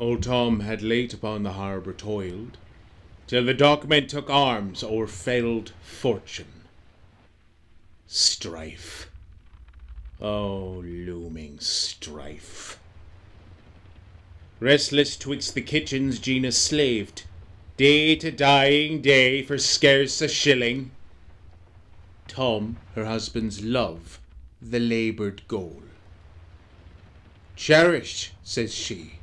Old Tom had late upon the harbour toiled, till the dockmen took arms o'er felled fortune. Strife, oh looming strife! Restless twixt the kitchens Gina slaved, day to dying day for scarce a shilling. Tom, her husband's love, the laboured goal. Cherish, says she,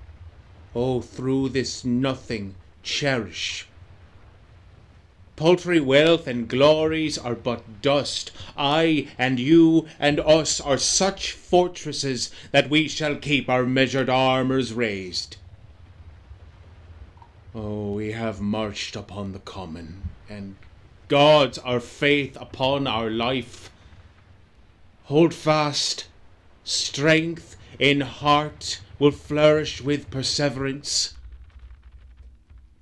oh, through this nothing, cherish. Paltry wealth and glories are but dust. I and you and us are such fortresses that we shall keep our measured armours raised. Oh, we have marched upon the common, and God's our faith upon our life. Hold fast, strength in heart will flourish with perseverance.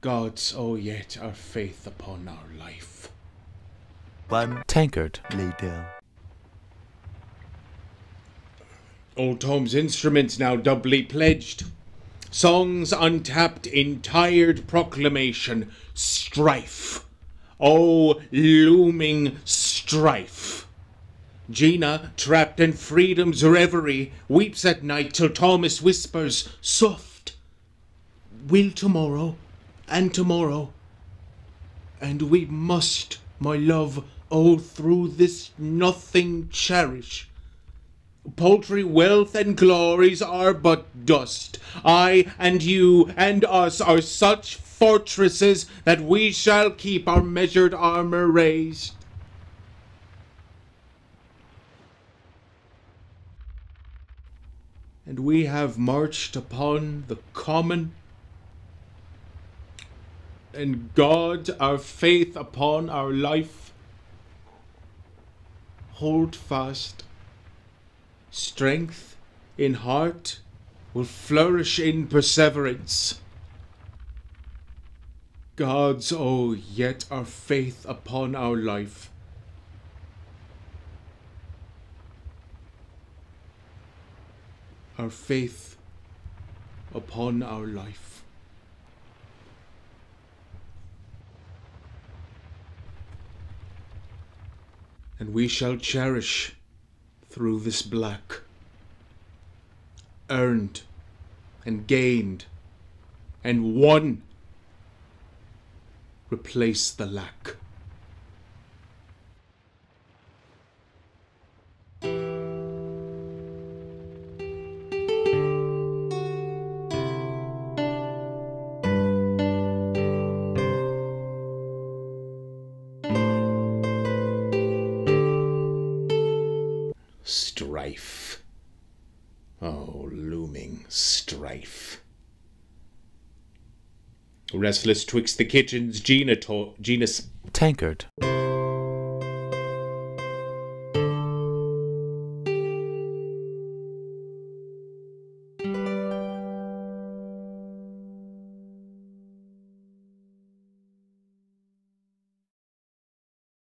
God's, oh, yet our faith upon our life. One tankard, later. Old Tom's instruments now doubly pledged. Songs untapped in tired proclamation. Strife. Oh, looming strife. Gina, trapped in freedom's reverie, weeps at night till Thomas whispers, soft, Will tomorrow, and tomorrow, and we must, my love, oh, through this nothing cherish. Paltry wealth and glories are but dust. I and you and us are such fortresses that we shall keep our measured armour raised. And we have marched upon the common, and God our faith upon our life. Hold fast. Strength in heart will flourish in perseverance. God's, oh, yet our faith upon our life. Our faith upon our life. And we shall cherish through this black, earned and gained and won, replace the lack. Strife. Oh, looming strife. Restless twixt the kitchens, Gina tankard.